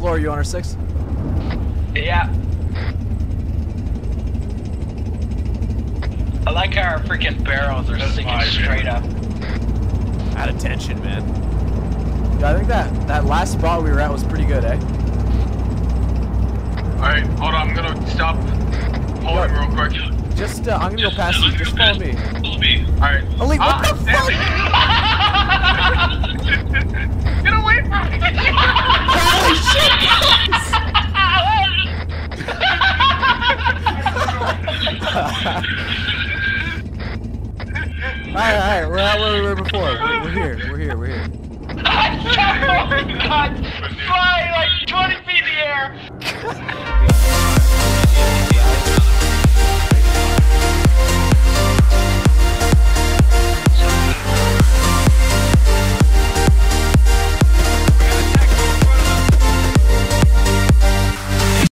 floor. You on our six? Yeah. I like how our freaking barrels are That's sticking fine, straight up. Out of tension, man. Yeah, I think that that last spot we were at was pretty good, eh? Alright, hold on, I'm gonna stop pulling real quick. Just uh, I'm gonna go past you. Just follow me. me. Alright. Elite, what Ah, the damn fuck? All right, all right, we're out where we were before. We're, we're here. We're here. We're here. oh my god! Fly like